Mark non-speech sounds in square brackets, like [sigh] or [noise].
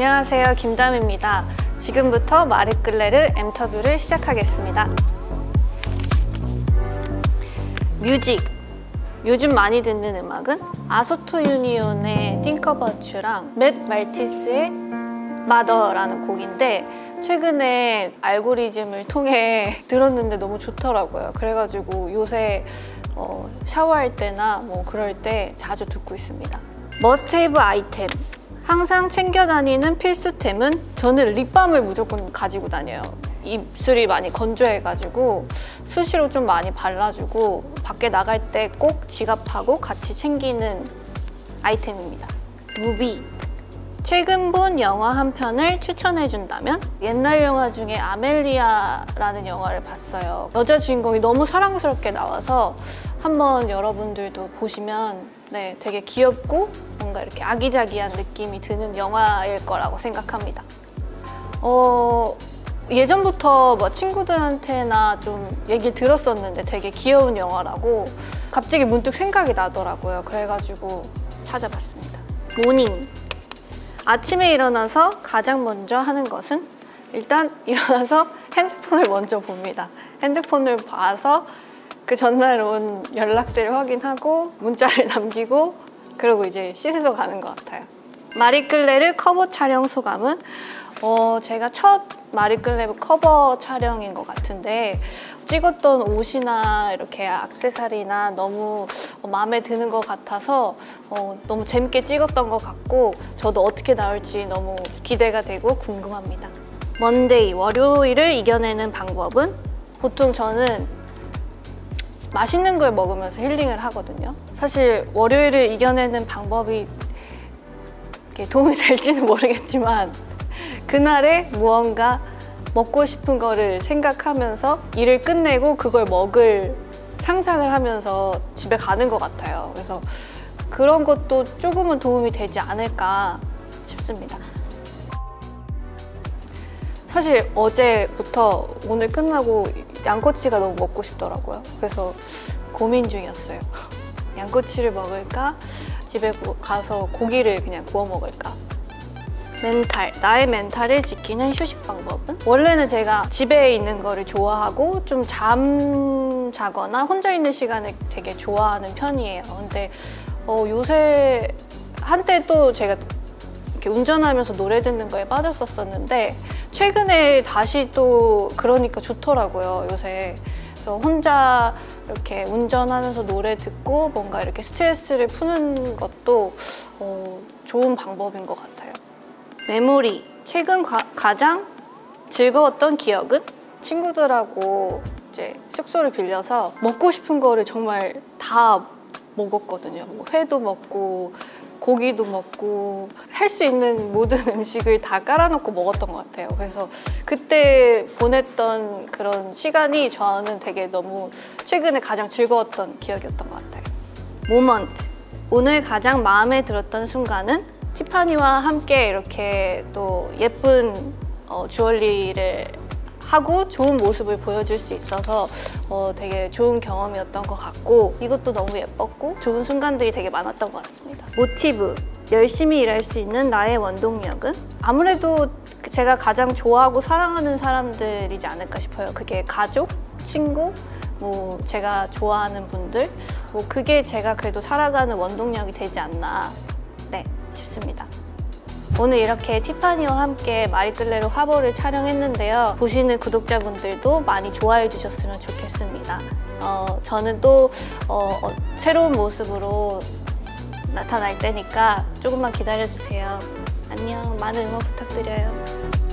안녕하세요. 김담입니다. 지금부터 마리끌레르 엠터뷰를 시작하겠습니다. 뮤직. 요즘 많이 듣는 음악은 아소토 유니온의 띵커버츄랑 맷 말티스의 마더라는 곡인데 최근에 알고리즘을 통해 [laughs] 들었는데 너무 좋더라고요. 그래가지고 요새 어, 샤워할 때나 뭐 그럴 때 자주 듣고 있습니다. must-have 아이템 항상 챙겨 다니는 필수템은 저는 립밤을 무조건 가지고 다녀요. 입술이 많이 건조해가지고 수시로 좀 많이 발라주고 밖에 나갈 때 꼭 지갑하고 같이 챙기는 아이템입니다. movie 최근 본 영화 한 편을 추천해준다면 옛날 영화 중에 아멜리에라는 영화를 봤어요. 여자 주인공이 너무 사랑스럽게 나와서 한번 여러분들도 보시면 네, 되게 귀엽고 뭔가 이렇게 아기자기한 느낌이 드는 영화일 거라고 생각합니다. 어, 예전부터 뭐 친구들한테나 좀 얘기 들었었는데 되게 귀여운 영화라고 갑자기 문득 생각이 나더라고요. 그래가지고 찾아봤습니다. 모닝. 아침에 일어나서 가장 먼저 하는 것은 일단 [laughs] 일어나서 핸드폰을 먼저 봅니다. 핸드폰을 봐서 그 전날 온 연락들을 확인하고 문자를 [laughs] 남기고 그리고 이제 씻으러 가는 것 같아요. 마리끌레르 커버 촬영 소감은 어, 제가 첫 마리끌레르 커버 촬영인 것 같은데 찍었던 옷이나 이렇게 악세사리나 너무 마음에 드는 것 같아서 어, 너무 재밌게 찍었던 것 같고 저도 어떻게 나올지 너무 기대가 되고 궁금합니다. 먼데이, 월요일을 이겨내는 방법은 보통 저는 맛있는 걸 먹으면서 힐링을 하거든요. 사실 월요일을 이겨내는 방법이 도움이 될지는 모르겠지만 그날에 무언가 먹고 싶은 거를 생각하면서 일을 끝내고 그걸 먹을 상상을 하면서 집에 가는 것 같아요. 그래서 그런 것도 조금은 도움이 되지 않을까 싶습니다. 사실 어제부터 오늘 끝나고 양꼬치가 너무 먹고 싶더라고요. 그래서 고민 중이었어요. 양꼬치를 먹을까? 집에 가서 고기를 그냥 구워 먹을까? 멘탈, 나의 멘탈을 지키는 휴식 방법은? 원래는 제가 집에 있는 거를 좋아하고 좀 잠 자거나 혼자 있는 시간을 되게 좋아하는 편이에요. 근데 어, 요새 한때 또 제가 이렇게 운전하면서 노래 듣는 거에 빠졌었었는데 최근에 다시 또 그러니까 좋더라고요 요새 그래서 혼자 이렇게 운전하면서 노래 듣고 뭔가 이렇게 스트레스를 푸는 것도 어, 좋은 방법인 것 같아요. 메모리. 최근 가, 가장 즐거웠던 기억은? 친구들하고 이제 숙소를 빌려서 먹고 싶은 거를 정말 다 먹었거든요. 뭐 회도 먹고 고기도 먹고 할 수 있는 모든 [laughs] 음식을 다 깔아놓고 먹었던 것 같아요. 그래서 그때 보냈던 그런 시간이 저는 되게 너무 최근에 가장 즐거웠던 기억이었던 것 같아요. 모먼트. 오늘 가장 마음에 들었던 순간은 티파니와 함께 이렇게 또 예쁜 어, 주얼리를 하고 좋은 모습을 보여줄 수 있어서 어, 되게 좋은 경험이었던 것 같고 이것도 너무 예뻤고 좋은 순간들이 되게 많았던 것 같습니다. 모티브 열심히 일할 수 있는 나의 원동력은 아무래도 제가 가장 좋아하고 사랑하는 사람들이지 않을까 싶어요. 그게 가족, 친구, 뭐 제가 좋아하는 분들 뭐 그게 제가 그래도 살아가는 원동력이 되지 않나 네 싶습니다. 오늘 이렇게 티파니와 함께 마리끌레로 화보를 촬영했는데요. 보시는 구독자분들도 많이 좋아해 주셨으면 좋겠습니다. 어, 저는 또 어, 어, 새로운 모습으로 나타날 때니까 조금만 기다려주세요. 안녕, 많은 응원 부탁드려요.